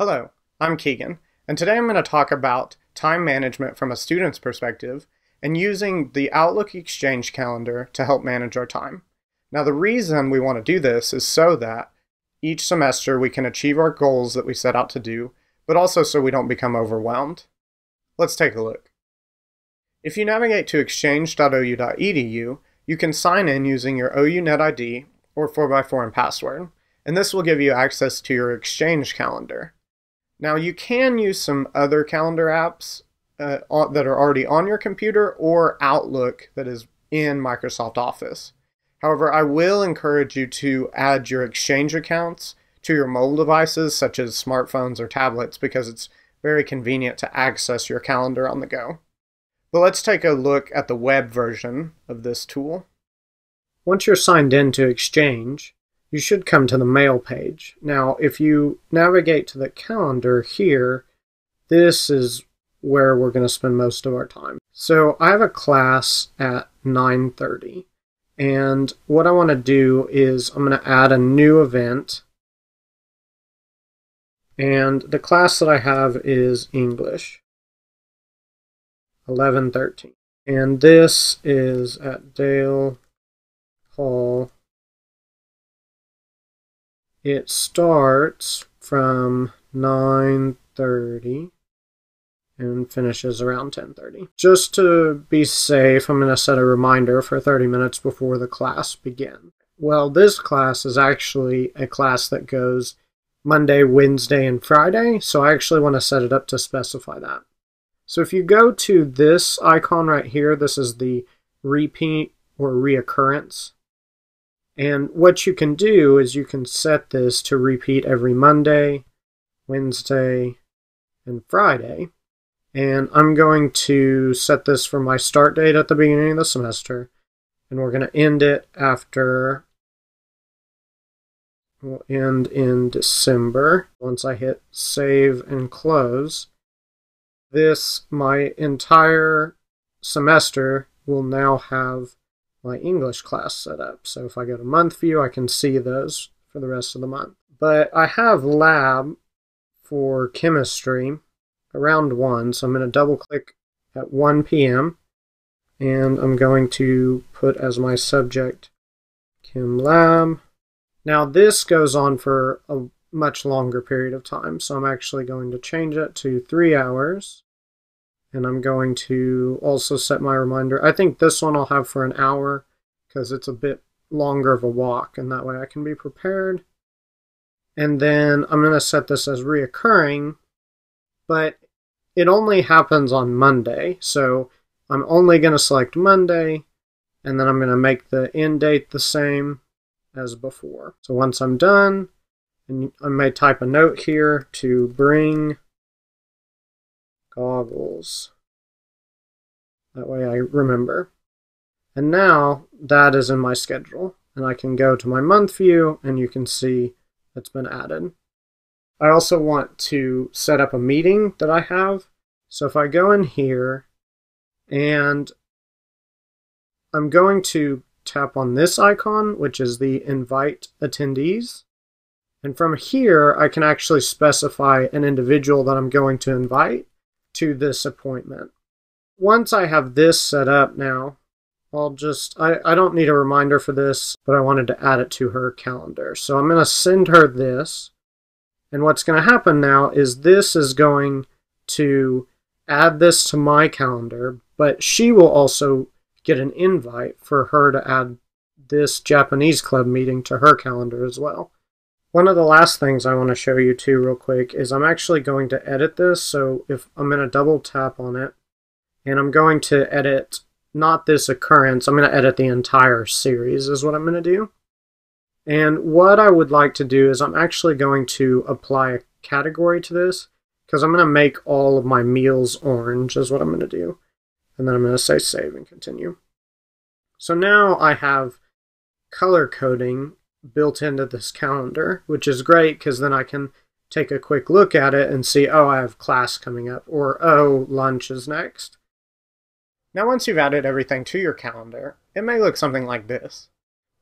Hello, I'm Keegan, and today I'm going to talk about time management from a student's perspective and using the Outlook Exchange calendar to help manage our time. Now, the reason we want to do this is so that each semester we can achieve our goals that we set out to do, but also so we don't become overwhelmed. Let's take a look. If you navigate to exchange.ou.edu, you can sign in using your OU NetID or 4x4 and password, and this will give you access to your Exchange calendar. Now you can use some other calendar apps uh, that are already on your computer or Outlook that is in Microsoft Office. However, I will encourage you to add your Exchange accounts to your mobile devices such as smartphones or tablets because it's very convenient to access your calendar on the go. But let's take a look at the web version of this tool. Once you're signed in to Exchange, you should come to the mail page. Now, if you navigate to the calendar here, this is where we're going to spend most of our time. So I have a class at 9.30. And what I want to do is I'm going to add a new event. And the class that I have is English. 11.13. And this is at Dale Hall it starts from 9.30 and finishes around 10.30. Just to be safe, I'm going to set a reminder for 30 minutes before the class begins. Well, this class is actually a class that goes Monday, Wednesday, and Friday, so I actually want to set it up to specify that. So if you go to this icon right here, this is the repeat or reoccurrence and what you can do is you can set this to repeat every Monday, Wednesday, and Friday. And I'm going to set this for my start date at the beginning of the semester. And we're going to end it after, we'll end in December. Once I hit save and close, this, my entire semester will now have my English class set up. So if I go to month view, I can see those for the rest of the month. But I have lab for chemistry around 1, so I'm going to double click at 1 p.m. and I'm going to put as my subject Chem Lab. Now this goes on for a much longer period of time, so I'm actually going to change it to 3 hours and I'm going to also set my reminder. I think this one I'll have for an hour because it's a bit longer of a walk and that way I can be prepared. And then I'm going to set this as reoccurring, but it only happens on Monday. So I'm only going to select Monday and then I'm going to make the end date the same as before. So once I'm done, and I may type a note here to bring goggles. That way I remember. And now that is in my schedule. And I can go to my month view and you can see it's been added. I also want to set up a meeting that I have. So if I go in here and I'm going to tap on this icon, which is the invite attendees. And from here, I can actually specify an individual that I'm going to invite to this appointment. Once I have this set up now, I'll just, I, I don't need a reminder for this, but I wanted to add it to her calendar. So I'm going to send her this. And what's going to happen now is this is going to add this to my calendar, but she will also get an invite for her to add this Japanese club meeting to her calendar as well. One of the last things I want to show you too real quick is I'm actually going to edit this. So if I'm going to double tap on it and I'm going to edit not this occurrence, I'm going to edit the entire series is what I'm going to do. And what I would like to do is I'm actually going to apply a category to this because I'm going to make all of my meals orange is what I'm going to do. And then I'm going to say save and continue. So now I have color coding built into this calendar, which is great because then I can take a quick look at it and see, oh, I have class coming up, or oh, lunch is next. Now, once you've added everything to your calendar, it may look something like this.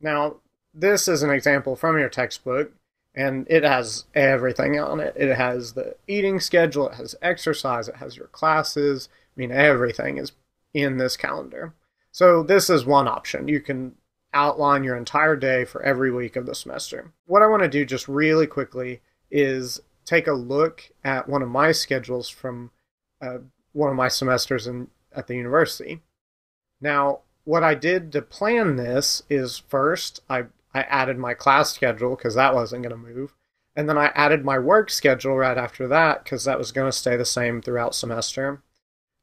Now, this is an example from your textbook, And it has everything on it. It has the eating schedule, it has exercise, it has your classes. I mean, everything is in this calendar. So, this is one option. You can outline your entire day for every week of the semester. What I want to do just really quickly is take a look at one of my schedules from uh, one of my semesters in, at the university. Now, what I did to plan this is first I, I added my class schedule because that wasn't going to move. And then I added my work schedule right after that because that was going to stay the same throughout semester.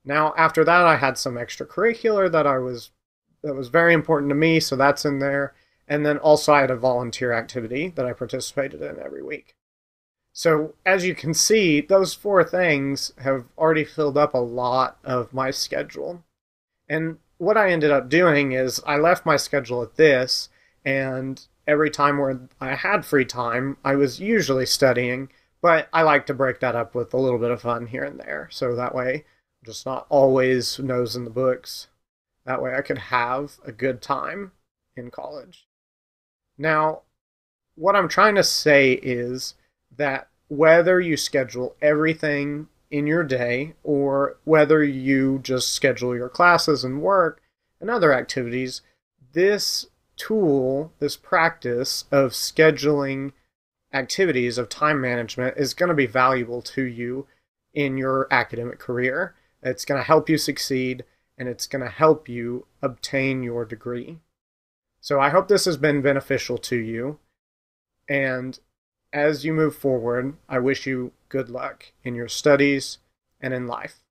Now, after that, I had some extracurricular that I was that was very important to me, so that's in there. And then also I had a volunteer activity that I participated in every week. So as you can see, those four things have already filled up a lot of my schedule. And what I ended up doing is I left my schedule at this, and every time where I had free time, I was usually studying, but I like to break that up with a little bit of fun here and there. So that way, I'm just not always nose in the books. That way I could have a good time in college. Now, what I'm trying to say is that whether you schedule everything in your day or whether you just schedule your classes and work and other activities, this tool, this practice of scheduling activities of time management is going to be valuable to you in your academic career. It's going to help you succeed and it's going to help you obtain your degree. So I hope this has been beneficial to you. And as you move forward, I wish you good luck in your studies and in life.